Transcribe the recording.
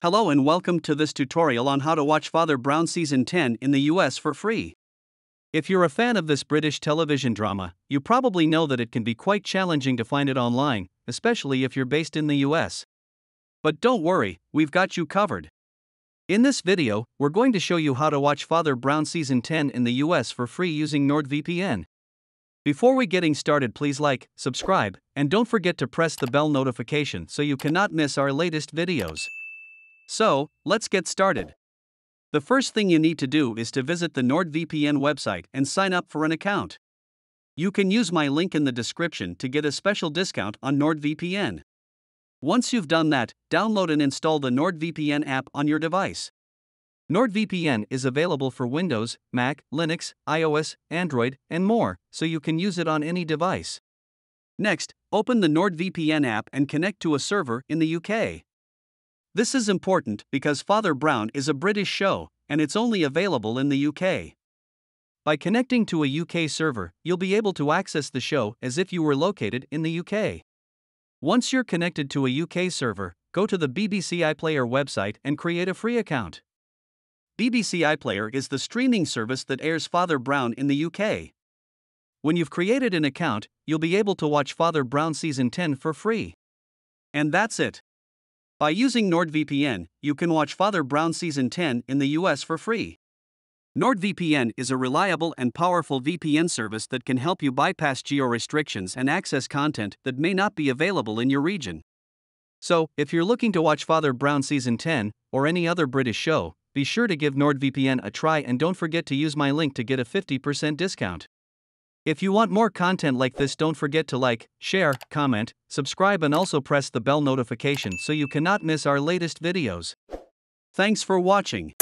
Hello and welcome to this tutorial on how to watch Father Brown Season 10 in the US for free. If you're a fan of this British television drama, you probably know that it can be quite challenging to find it online, especially if you're based in the US. But don't worry, we've got you covered. In this video, we're going to show you how to watch Father Brown Season 10 in the US for free using NordVPN. Before we getting started please like, subscribe, and don't forget to press the bell notification so you cannot miss our latest videos. So, let's get started. The first thing you need to do is to visit the NordVPN website and sign up for an account. You can use my link in the description to get a special discount on NordVPN. Once you've done that, download and install the NordVPN app on your device. NordVPN is available for Windows, Mac, Linux, iOS, Android, and more, so you can use it on any device. Next, open the NordVPN app and connect to a server in the UK. This is important because Father Brown is a British show, and it's only available in the UK. By connecting to a UK server, you'll be able to access the show as if you were located in the UK. Once you're connected to a UK server, go to the BBC iPlayer website and create a free account. BBC iPlayer is the streaming service that airs Father Brown in the UK. When you've created an account, you'll be able to watch Father Brown Season 10 for free. And that's it. By using NordVPN, you can watch Father Brown Season 10 in the US for free. NordVPN is a reliable and powerful VPN service that can help you bypass geo restrictions and access content that may not be available in your region. So, if you're looking to watch Father Brown Season 10 or any other British show, be sure to give NordVPN a try and don't forget to use my link to get a 50% discount. If you want more content like this, don't forget to like, share, comment, subscribe, and also press the bell notification so you cannot miss our latest videos. Thanks for watching.